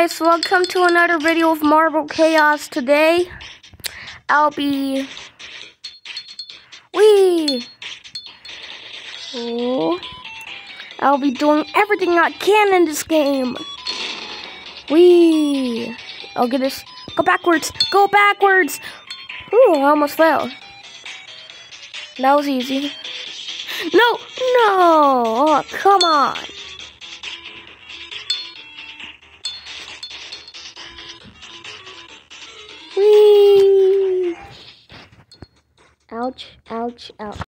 guys, welcome to another video of Marble Chaos. Today, I'll be... Wee! Oh. I'll be doing everything I can in this game. Wee! I'll get this. Go backwards! Go backwards! Ooh, I almost fell. That was easy. No! No! Oh, come on! Ouch, ouch, ouch.